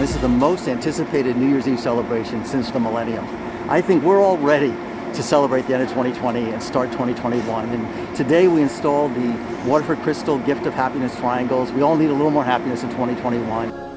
and this is the most anticipated New Year's Eve celebration since the millennium. I think we're all ready to celebrate the end of 2020 and start 2021. And today we installed the Waterford Crystal Gift of Happiness triangles. We all need a little more happiness in 2021.